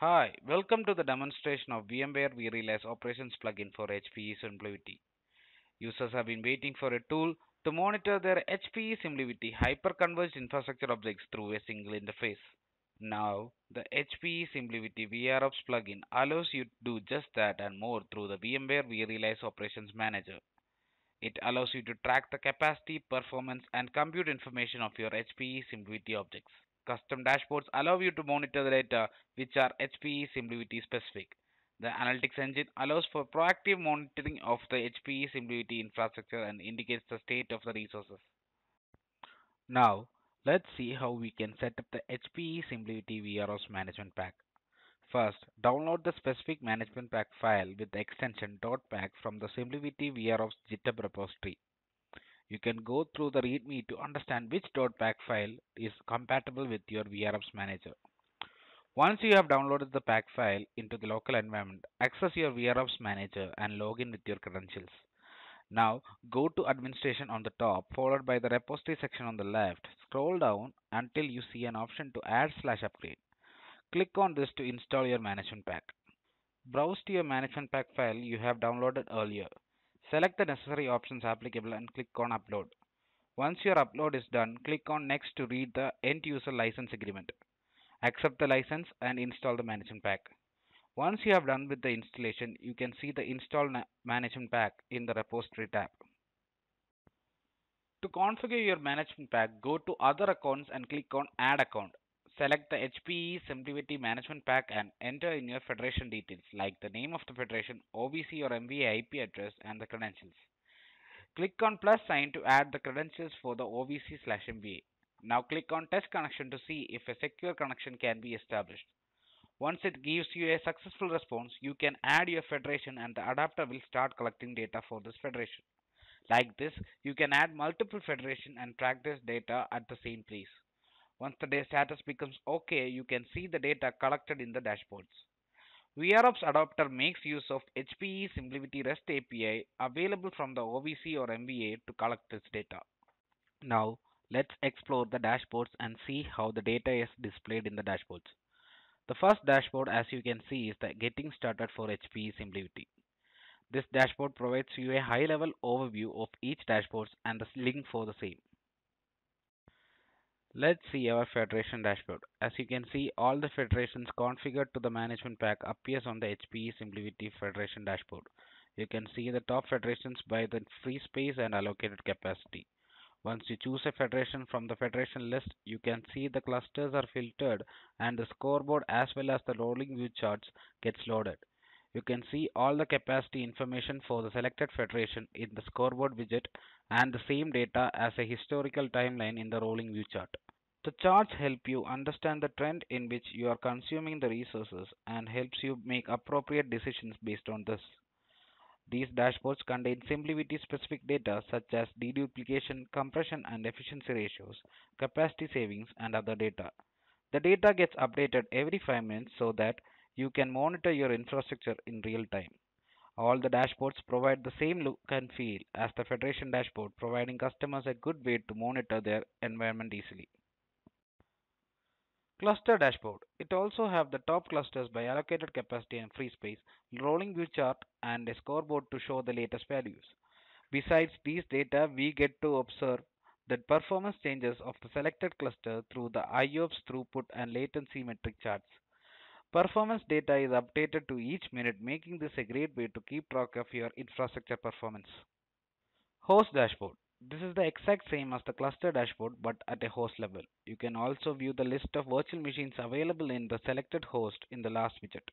Hi, welcome to the demonstration of VMware vRealize Operations plugin for HPE SimpliVity. Users have been waiting for a tool to monitor their HPE SimpliVity hyper-converged infrastructure objects through a single interface. Now, the HPE SimpliVity VROps plugin allows you to do just that and more through the VMware vRealize Operations Manager. It allows you to track the capacity, performance, and compute information of your HPE SimpliVity objects. Custom dashboards allow you to monitor the data which are HPE SimpliVity specific. The analytics engine allows for proactive monitoring of the HPE SimpliVity infrastructure and indicates the state of the resources. Now, let's see how we can set up the HPE SimpliVity VROps management pack. First, download the specific management pack file with the extension .pack from the SimpliVity VROps GitHub repository. You can go through the README to understand which .pack file is compatible with your VROps manager. Once you have downloaded the pack file into the local environment, access your VROps manager and log in with your credentials. Now go to administration on the top followed by the repository section on the left. Scroll down until you see an option to add slash upgrade. Click on this to install your management pack. Browse to your management pack file you have downloaded earlier. Select the necessary options applicable and click on upload. Once your upload is done, click on next to read the end user license agreement. Accept the license and install the management pack. Once you have done with the installation, you can see the install management pack in the repository tab. To configure your management pack, go to other accounts and click on add account. Select the HPE SimpliVity management pack and enter in your federation details like the name of the federation, OVC or MVA IP address and the credentials. Click on plus sign to add the credentials for the OVC slash MVA. Now click on test connection to see if a secure connection can be established. Once it gives you a successful response, you can add your federation and the adapter will start collecting data for this federation. Like this, you can add multiple federation and track this data at the same place. Once the status becomes OK, you can see the data collected in the dashboards. VROps adapter makes use of HPE SimpliVity REST API available from the OVC or MVA to collect this data. Now, let's explore the dashboards and see how the data is displayed in the dashboards. The first dashboard as you can see is the getting started for HPE SimpliVity. This dashboard provides you a high level overview of each dashboard and the link for the same. Let's see our federation dashboard. As you can see, all the federations configured to the management pack appears on the HPE SimpliVity Federation dashboard. You can see the top federations by the free space and allocated capacity. Once you choose a federation from the federation list, you can see the clusters are filtered and the scoreboard as well as the rolling view charts gets loaded. You can see all the capacity information for the selected federation in the scoreboard widget and the same data as a historical timeline in the rolling view chart. The charts help you understand the trend in which you are consuming the resources and helps you make appropriate decisions based on this. These dashboards contain SimpliVity specific data such as deduplication, compression and efficiency ratios, capacity savings and other data. The data gets updated every 5 minutes so that you can monitor your infrastructure in real time. All the dashboards provide the same look and feel as the Federation dashboard, providing customers a good way to monitor their environment easily. Cluster dashboard. It also have the top clusters by allocated capacity and free space, rolling view chart and a scoreboard to show the latest values. Besides these data, we get to observe the performance changes of the selected cluster through the IOPS throughput and latency metric charts. Performance data is updated to each minute, making this a great way to keep track of your infrastructure performance. Host dashboard. This is the exact same as the cluster dashboard but at a host level. You can also view the list of virtual machines available in the selected host in the last widget.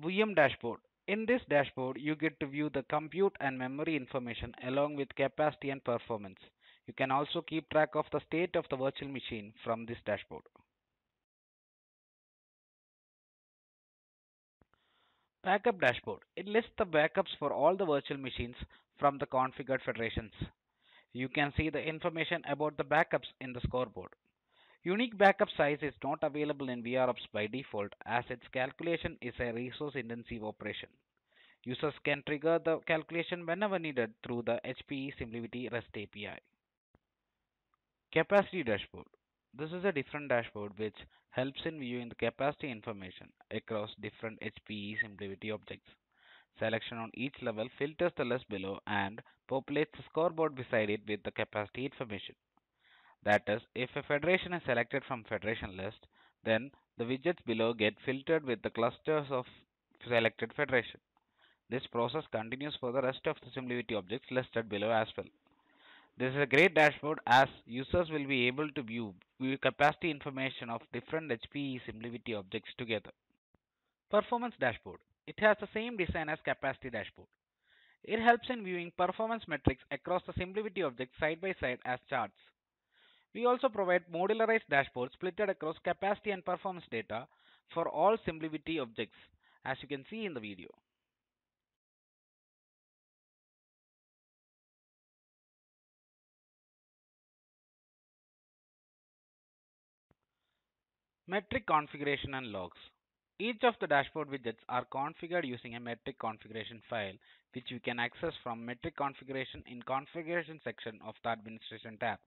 VM dashboard. In this dashboard, you get to view the compute and memory information along with capacity and performance. You can also keep track of the state of the virtual machine from this dashboard. Backup dashboard. It lists the backups for all the virtual machines from the configured federations. You can see the information about the backups in the scoreboard. Unique backup size is not available in VROps by default as its calculation is a resource intensive operation. Users can trigger the calculation whenever needed through the HPE SimpliVity REST API. Capacity dashboard. This is a different dashboard which helps in viewing the capacity information across different HPE SimpliVity objects. Selection on each level filters the list below and populates the scoreboard beside it with the capacity information. That is, if a federation is selected from federation list, then the widgets below get filtered with the clusters of selected federation. This process continues for the rest of the SimpliVity objects listed below as well. This is a great dashboard as users will be able to view, capacity information of different HPE SimpliVity objects together. Performance dashboard. It has the same design as capacity dashboard. It helps in viewing performance metrics across the SimpliVity objects side by side as charts. We also provide modularized dashboards splitted across capacity and performance data for all SimpliVity objects as you can see in the video. Metric configuration and logs. Each of the dashboard widgets are configured using a metric configuration file which you can access from metric configuration in configuration section of the administration tab.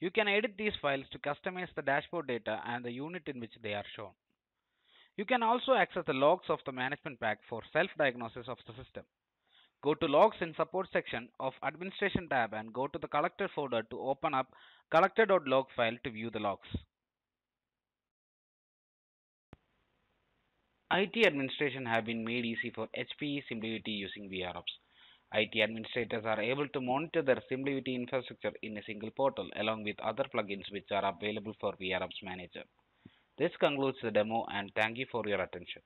You can edit these files to customize the dashboard data and the unit in which they are shown. You can also access the logs of the management pack for self-diagnosis of the system. Go to logs in support section of administration tab and go to the collector folder to open up collector.log file to view the logs. IT administration have been made easy for HPE SimpliVity using VROps. IT administrators are able to monitor their SimpliVity infrastructure in a single portal along with other plugins which are available for VROps Manager. This concludes the demo and thank you for your attention.